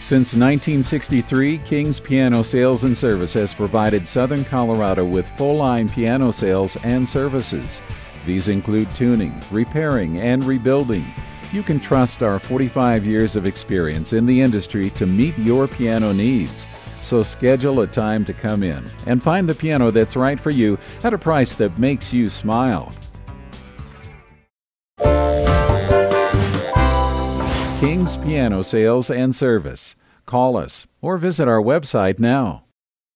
Since 1963, King's Piano Sales and Service has provided Southern Colorado with full line piano sales and services. These include tuning, repairing, and rebuilding. You can trust our 45 years of experience in the industry to meet your piano needs. So schedule a time to come in and find the piano that's right for you at a price that makes you smile. King's Piano Sales and Service. Call us or visit our website now.